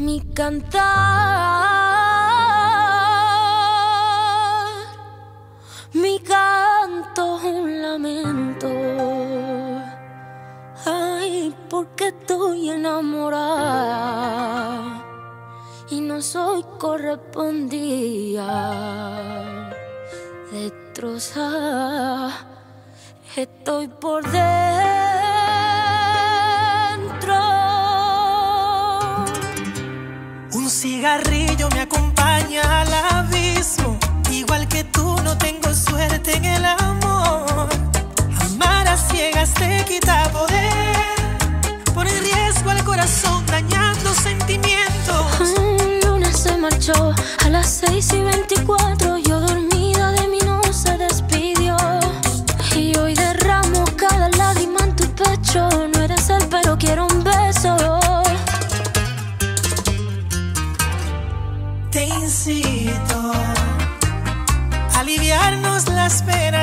mi cantar. Mi canto un lamento. Ay, porque estoy enamorada y no soy correspondida. Destrozada, estoy por dentro. Cigarrillo me acompaña al abismo. Igual que tú, no tengo suerte en el amor. Amar a ciegas te quita poder. Pone en riesgo al corazón, dañando sentimientos. El lunes se marchó a las 6 y 24. Yo dormida de mí no se despidió. Y hoy derramo cada lágrima en tu pecho. No eres él, pero quiero Te incito a aliviarnos y curarnos